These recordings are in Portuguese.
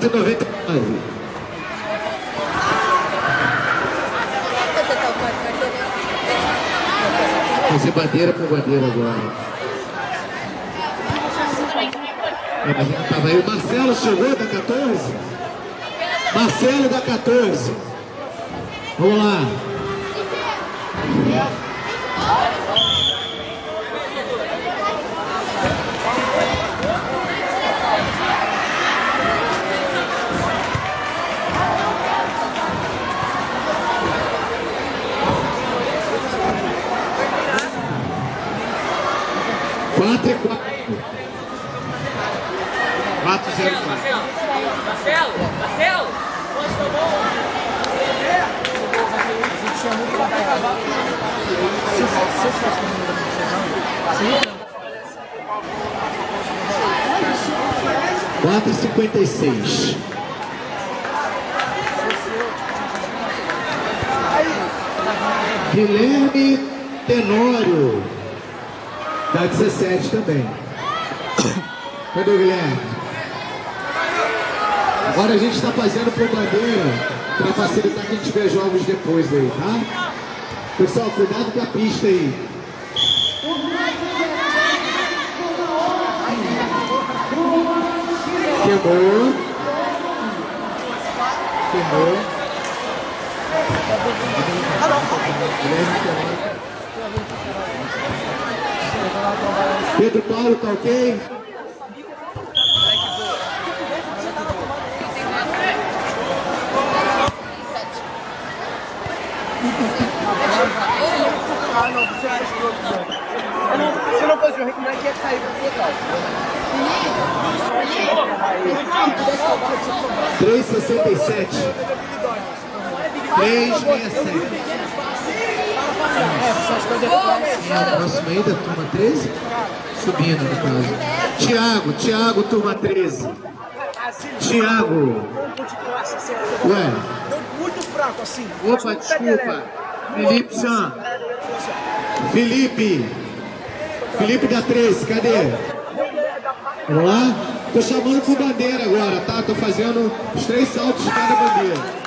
99. Fazer bandeira por bandeira agora. Tava aí. O Marcelo chegou da 14? Marcelo da 14. Vamos lá. Quatro e quatro. Quatro zero quatro. Marcelo, Marcelo, Quatro e cinquenta e seis. Guilherme Tenório. Da 17 também. Cadê o Guilherme? Agora a gente está fazendo por bandeira para facilitar quem tiver jogos depois aí, tá? Pessoal, cuidado com a pista aí. Queimou. Queimou. Guilherme Tenório. Pedro Paulo, tá ok? Ah, não, você outro jogo. Eu se não fosse o Rico, não que ia cair pro total. 3,67. 3,67. É, próximo aí da turma 13? Subindo, no caso. Tiago, Tiago, turma 13. Tiago. Ué, muito fraco, assim. opa, desculpa. Felipe Chan. Felipe. Felipe da 13, cadê? Vamos lá? Tô chamando por bandeira agora, tá? Tô fazendo os três saltos de cada bandeira.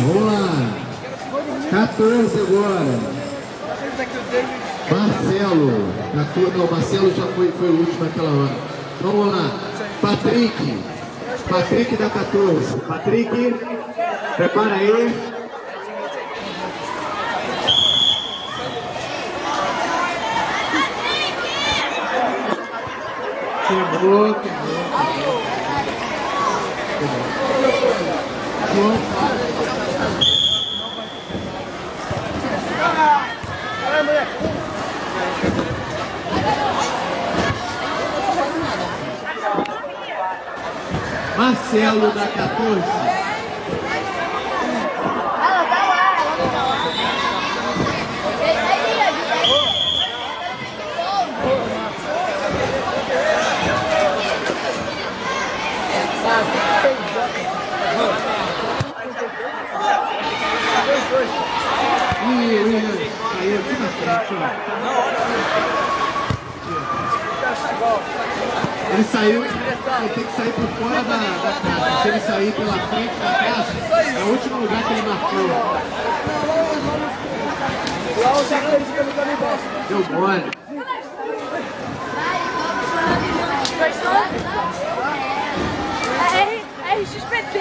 Vamos lá. 14 agora. Marcelo. Não, Marcelo já foi, foi o último naquela hora. Vamos lá. Patrick. Patrick da 14. Patrick, prepara aí. Quebrou, quebrou, quebrou. Quebrou. Marcelo da 14. Ela tá lá, ela não tá lá. Ele tá ali, ali. Ih, ih, saiu aqui na frente, ó. Ele saiu, ele tem que sair por fora da, da caixa. Se ele sair pela frente da caixa, é o último lugar que ele marcou. Deu mole. RXPT.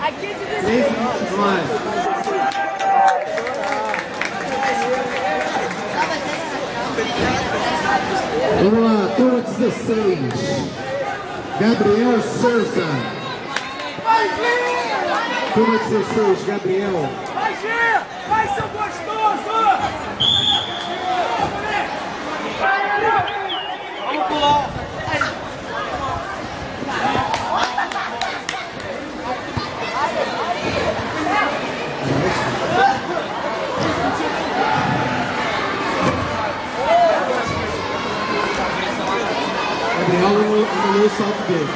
Aqui é 16. 3 29. Vamos lá, turma 16. Gabriel Souza. Turma 16, Gabriel. Vai, Gê! Vai, seu gostoso! Gabriel anulou o salto dele.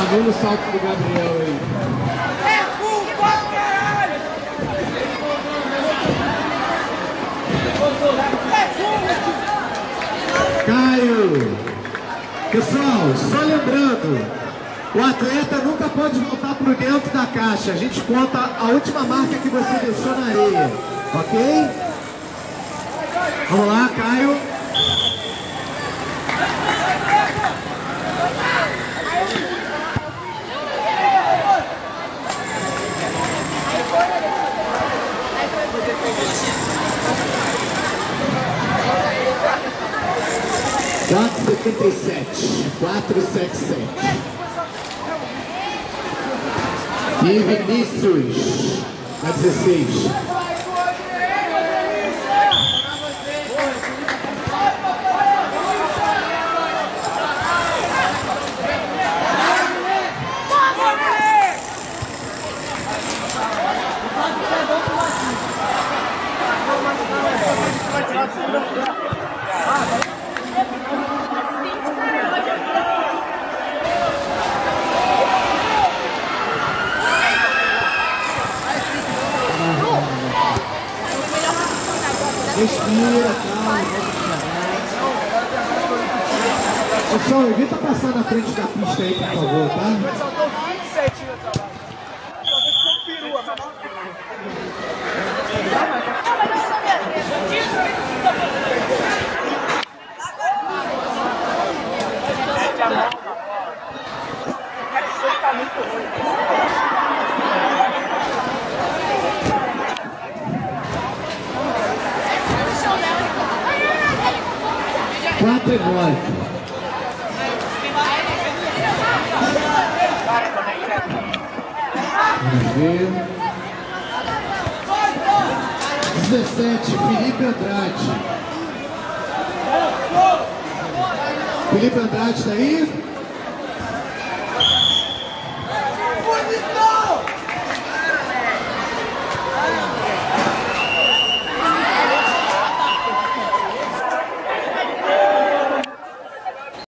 Anula o salto do Gabriel aí. Caio! Pessoal, só lembrando, o atleta nunca pode voltar para dentro da caixa. A gente conta a última marca que você deixou na areia, ok? Vamos lá, Caio. Quatro setenta e sete, quatro sete sete. E Vinícius, Respira, calma. Pessoal, evita passar na frente da pista aí, por favor, tá? Só tô 27 no trabalho. Só vê se são perua, tá? Quatro e nove. Vamos ver. 17, Felipe Andrade. Felipe Andrade tá aí?